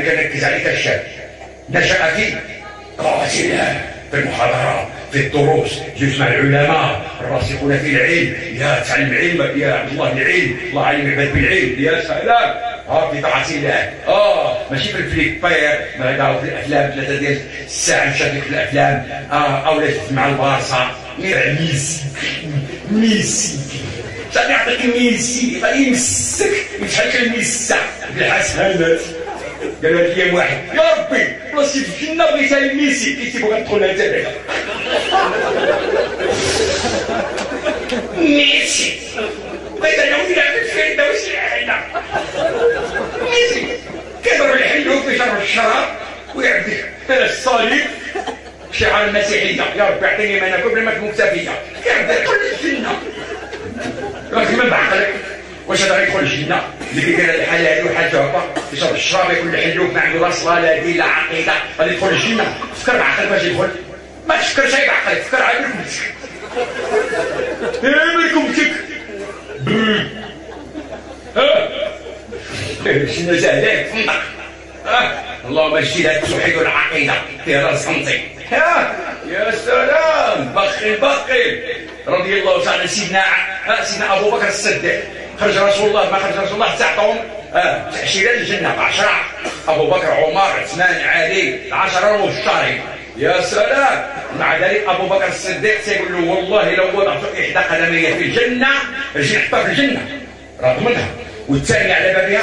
نركز عليك الشاب نشأ في قاتلا في المحاضرات في الدروس. جلس مع العلماء الراسخون في العلم. يا تعلم العلم يا عبد الله العلم الله علم العباد بالعلم يا سلام. آه في الله. آه ماشي في الفليبير ما هذا في الأفلام. ثلاثة ديال الساعة مشارك في الأفلام. آه أو مع البارسا. ميسي. ميسي. شحال يعطيك ميسي يمسك يتحكى الميسا بالحسنات قالوا لي واحد يا ربي بلاصتي في الجنه بغيتها لميسي قلت بغا ندخلها انت بعدا ميسي بغيت أنا وياه في الفردوس الاعلى ميسي كيضرب الحلو في شر الشراب ويعبد الصليب شعار المسيحيه يا ربي اعطيني ما ناكل بلا ما مكتفيه كيعبد كل الجنه راك من بعقلك واش هذا يدخل الجنه اللي كيدير الحلال وحاجه هكا يشرب الشراب ياكل الحلوف ما عنده لا صلاه لا دين لا عقيدة. غادي يدخل الجنه فكر بعقلك باش يدخل ما تفكرش غير بعقلك فكر على بركبتك إيه بركبتك شنو زهدك فندق اللهم اجتهد التوحيد والعقيده في رأس خمسي يا سلام. بخل بخل رضي الله تعالى سيدنا سيدنا أبو بكر الصديق. خرج رسول الله ما خرج رسول الله حتى عطاهم تأشيرة للجنة بعشرة. أبو بكر عمر عثمان علي العشرة المبشرين يا سلام! مع ذلك أبو بكر الصديق سيقول له والله لو وضعت إحدى قدمي في الجنة رجل حتى في الجنة. رغم منها. والثاني على بابها